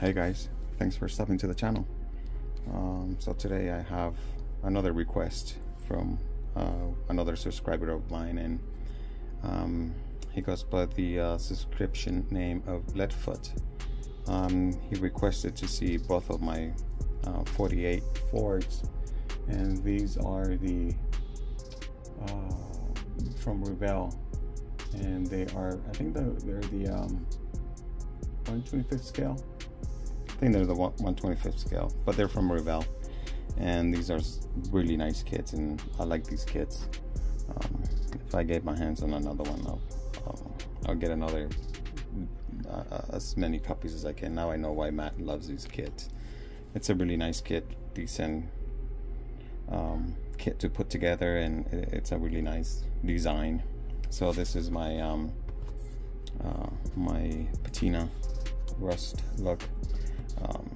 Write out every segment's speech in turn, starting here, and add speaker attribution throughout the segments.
Speaker 1: Hey guys, thanks for stopping to the channel. Um, so today I have another request from uh, another subscriber of mine, and um, he goes by the uh, subscription name of Sledfoot. Um, he requested to see both of my uh, 48 Fords, and these are the uh, from Revell, and they are I think they're, they're the um, 125th scale I think they're the 125th scale, but they're from Revell. And these are really nice kits, and I like these kits. Um, if I get my hands on another one, I'll, I'll, I'll get another, uh, as many copies as I can. Now I know why Matt loves these kits. It's a really nice kit, decent um, kit to put together, and it's a really nice design. So this is my um, uh, my patina rust look um,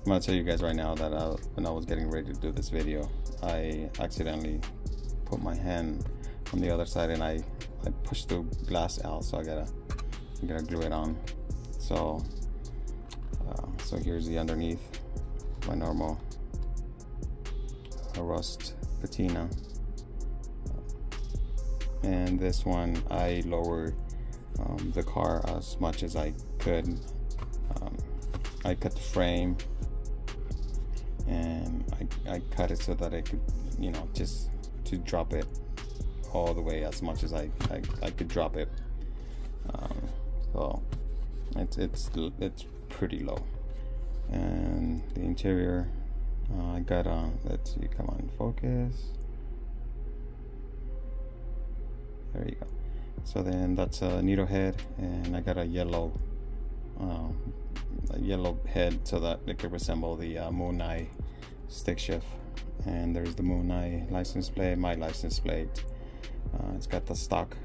Speaker 1: I'm gonna tell you guys right now that I, when I was getting ready to do this video, I accidentally put my hand on the other side and I, I pushed the glass out, so I gotta I gotta glue it on. So uh, so here's the underneath, my normal rust patina, and this one I lowered um, the car as much as I could I cut the frame and I, I cut it so that I could you know just to drop it all the way as much as I, I, I could drop it. Um, so it's it's it's pretty low. And the interior uh, I got on let's see come on focus. There you go. So then that's a needle head and I got a yellow um, yellow head so that it could resemble the uh, Mooneye stick shift. And there's the Mooneye license plate, my license plate. Uh, it's got the stock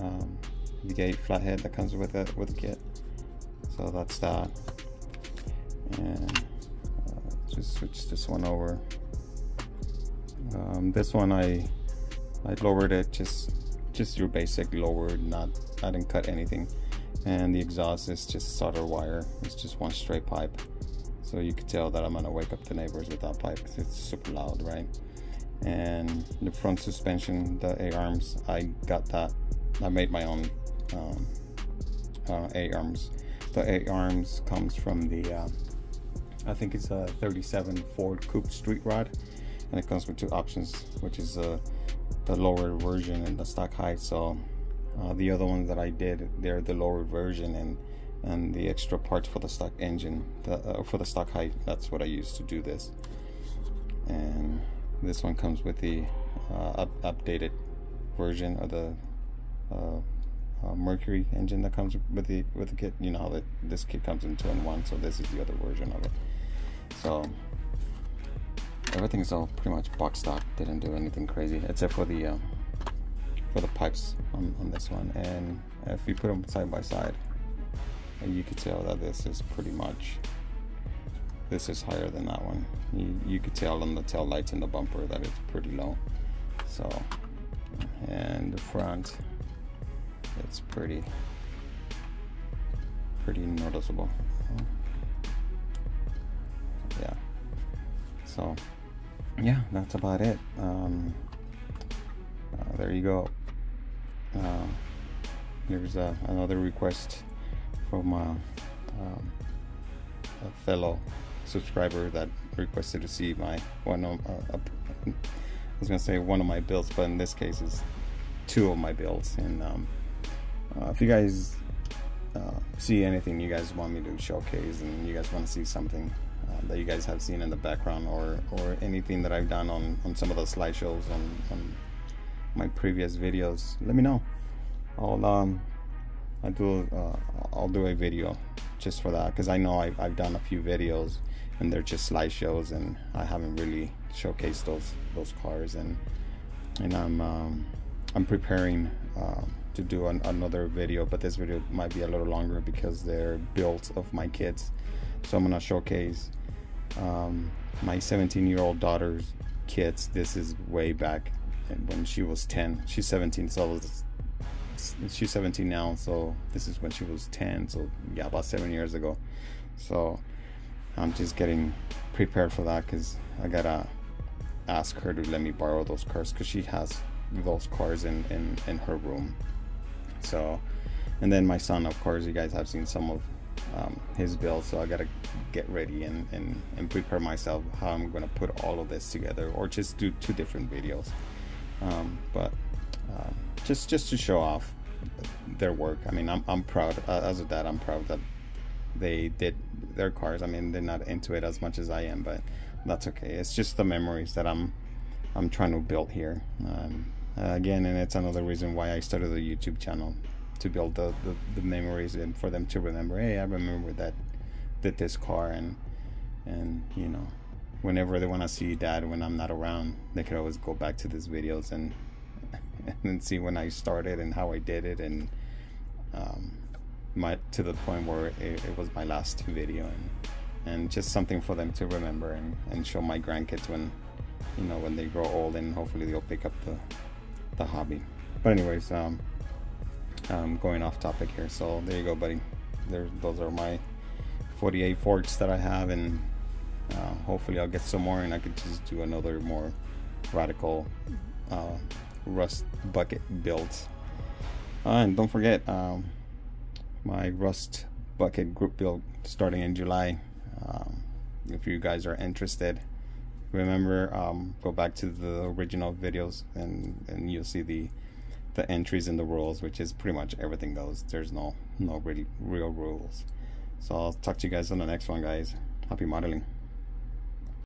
Speaker 1: um, V8 flathead that comes with it with the kit. So that's that. And uh, just switch this one over. Um, this one I I lowered it just just your basic lowered, not I didn't cut anything and the exhaust is just solder wire. It's just one straight pipe. So you could tell that I'm gonna wake up the neighbors with that pipe it's super loud right? And the front suspension the A-arms I got that. I made my own um, uh, A-arms the A-arms comes from the uh, I think it's a 37 Ford Coupe Street Rod and it comes with two options which is uh, the lower version and the stock height. So uh, the other ones that I did, they're the lower version and and the extra parts for the stock engine, the, uh, for the stock height. That's what I used to do this. And this one comes with the uh, up, updated version of the uh, uh, Mercury engine that comes with the with the kit. You know that this kit comes in two and one, so this is the other version of it. So everything's all pretty much box stock. Didn't do anything crazy except for the um, for the pipes on, on this one and if you put them side by side you could tell that this is pretty much this is higher than that one. You, you could tell on the tail lights and the bumper that it's pretty low. So and the front it's pretty pretty noticeable. Yeah. So yeah that's about it. Um, uh, there you go uh, here's uh, another request from uh, um, a fellow subscriber that requested to see my one of uh, I was gonna say one of my builds but in this case is two of my builds and um, uh, if you guys see anything you guys want me to showcase and you guys want to see something that you guys have seen in the background or or anything that I've done on on some of the slideshows on, on my previous videos. Let me know. I'll um I do uh, I'll do a video just for that because I know I've, I've done a few videos and they're just slideshows and I haven't really showcased those those cars and and I'm um, I'm preparing uh, to do an, another video but this video might be a little longer because they're built of my kids. So I'm gonna showcase um, my 17 year old daughter's kids. This is way back when she was 10 she's 17 so she's 17 now, so this is when she was 10. So yeah, about seven years ago. So I'm just getting prepared for that because I gotta ask her to let me borrow those cars because she has those cars in, in in her room. So, and then my son, of course, you guys have seen some of um, his build, so I gotta get ready and, and, and prepare myself how I'm gonna put all of this together, or just do two different videos. Um, but uh, just just to show off their work. I mean, I'm I'm proud uh, as a dad. I'm proud that they did their cars. I mean, they're not into it as much as I am, but that's okay. It's just the memories that I'm I'm trying to build here. Um, again, and it's another reason why I started the YouTube channel to build the, the, the, memories and for them to remember. Hey, I remember that did this car and and you know whenever they want to see dad when I'm not around, they could always go back to these videos and and see when I started and how I did it and um, my to the point where it, it, was my last video and and just something for them to remember and, and show my grandkids when you know when they grow old and hopefully they'll pick up the the hobby. But anyways um, I'm going off topic here. So there you go buddy. There those are my 48 Fords that I have and uh, hopefully I'll get some more and I can just do another more radical uh, rust bucket build. uh, and don't forget um, my rust bucket group build starting in July. Um, if you guys are interested remember um, go back to the original videos and and you'll see the the entries in the rules which is pretty much everything goes. There's no no really real rules. So I'll talk to you guys on the next one guys. Happy modeling